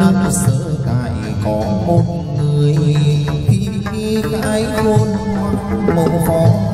đỉnh là nơi sơ cài có một người khi cái khôn ngoan mộng phó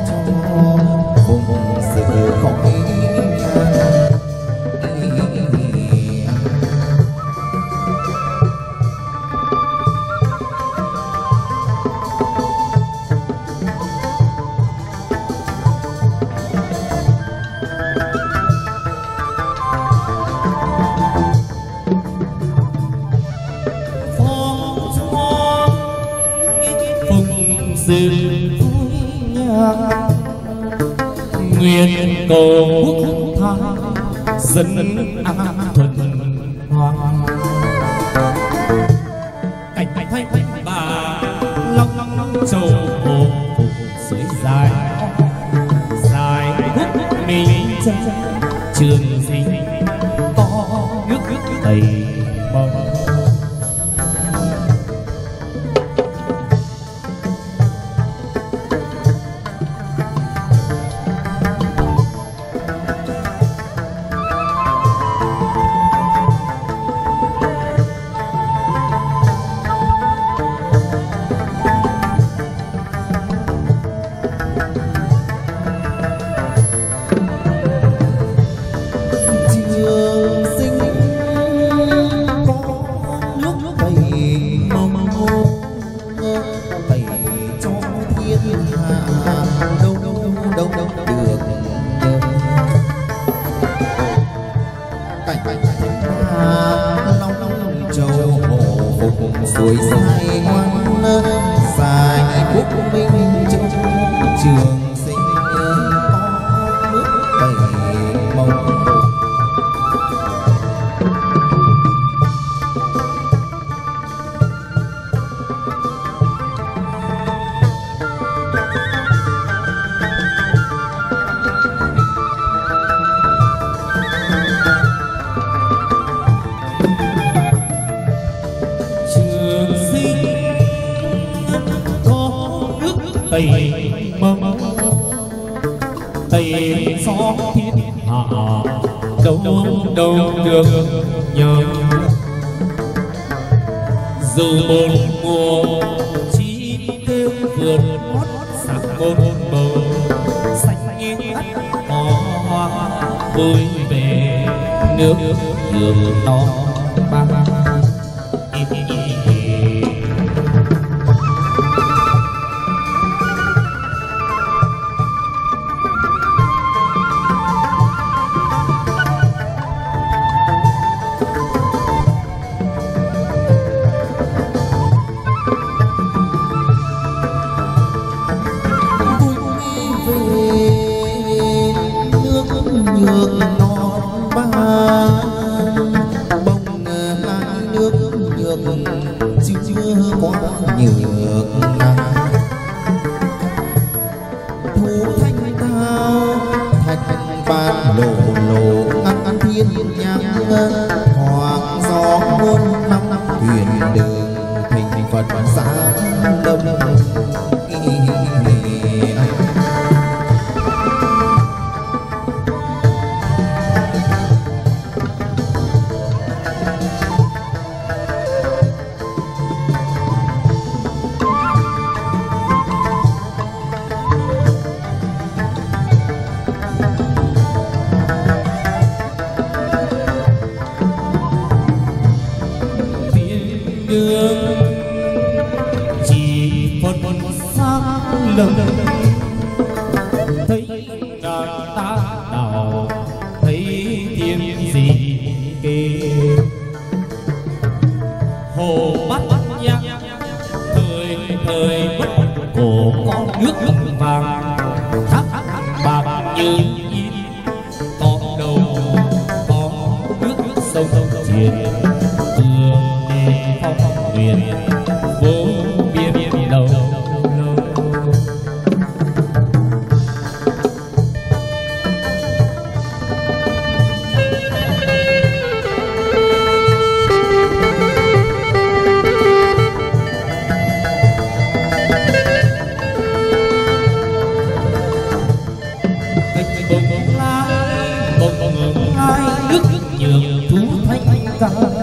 phụng vui nhạc. Nguyện cầu quốc thái dân an too. Đâu đâu được nhờ dù một mùa chỉ kêu vườn hót sắc một bầu, xanh như hoa vui về nước đường to. Chưa quá nhược nắng thú thanh tao thạch ban lộ lộ ngăn ngăn thiên nhang hoàng gió muôn năm năm thuyền đường, thành phật sáng đông đông. Thời thời cổ con nước vàng. cantar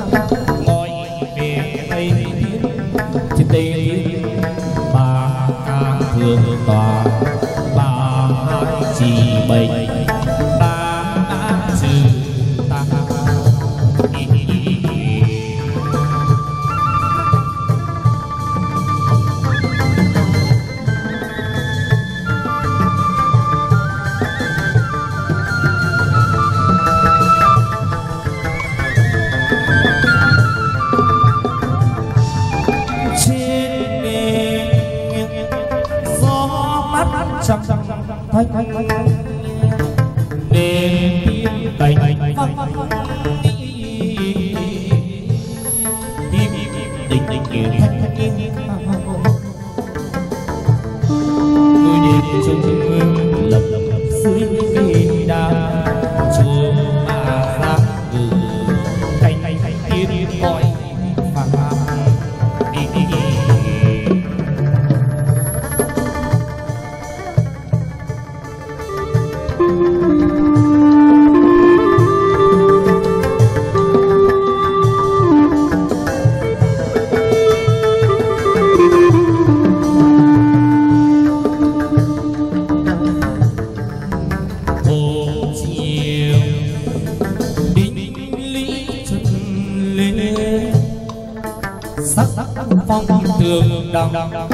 Hãy subscribe cho kênh Ghiền Mì Gõ Để không dưới. đồng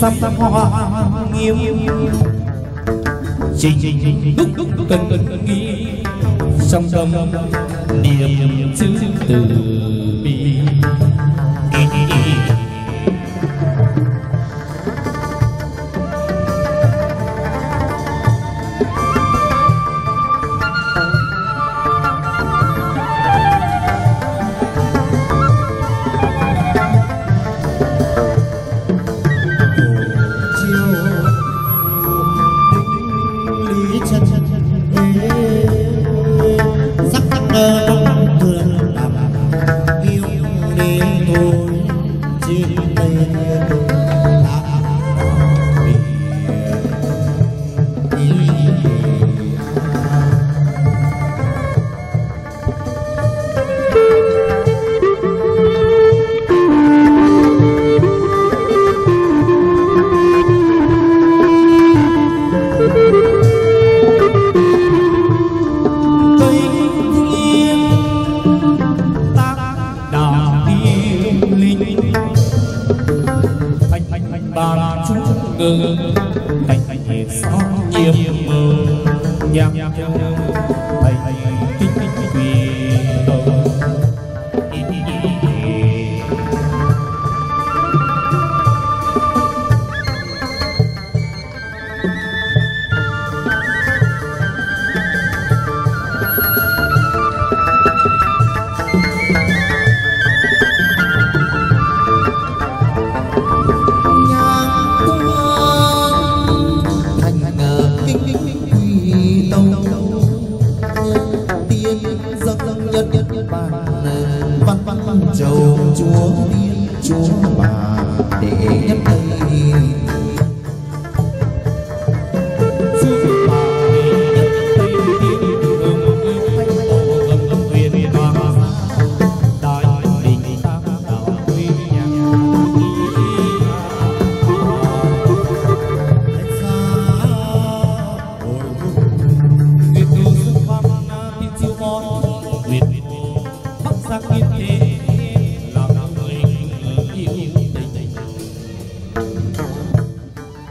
sắp hoa nghiêm. Trình đúc đúc cần cần nghi trong tâm, niệm chữ từ bi. amor mệt xót mơ nhắm văn văn châu chúa chúa bà để nhấp tay.